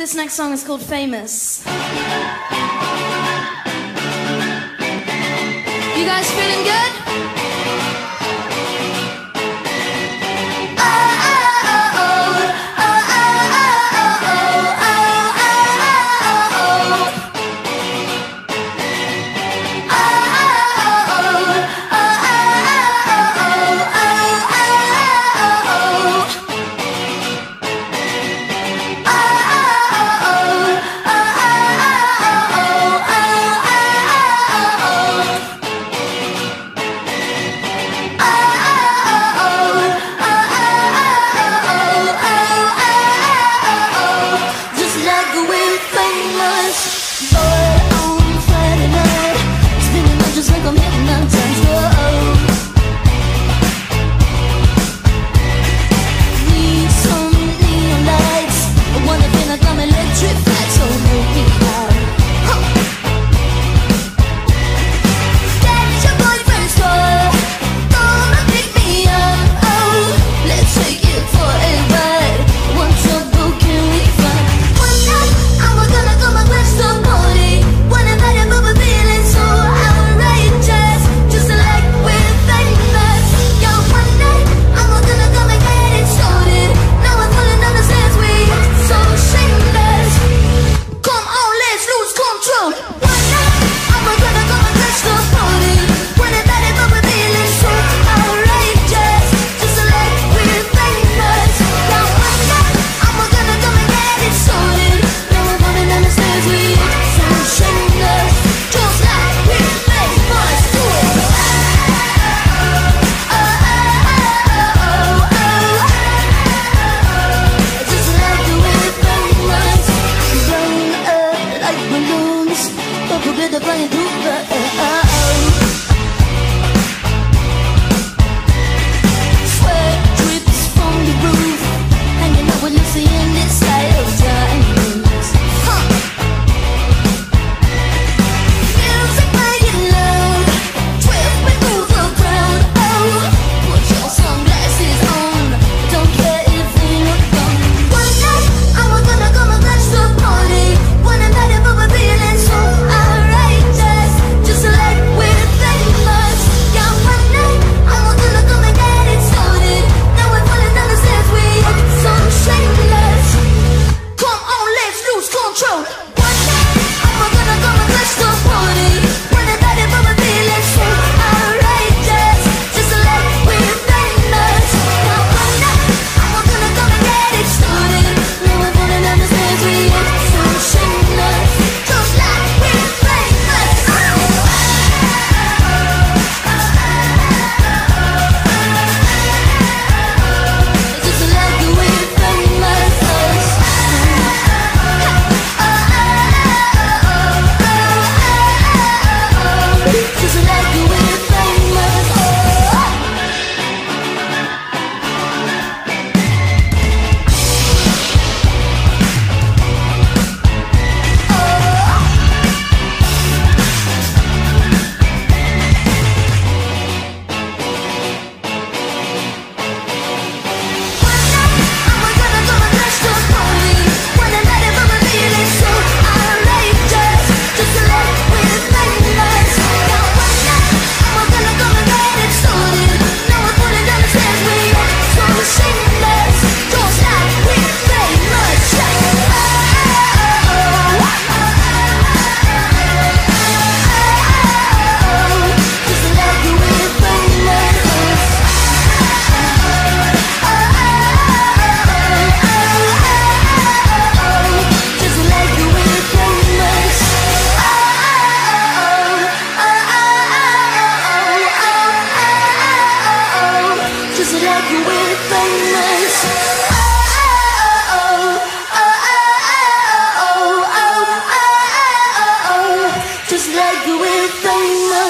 This next song is called Famous. You guys feeling good? the do blooper. like we're famous.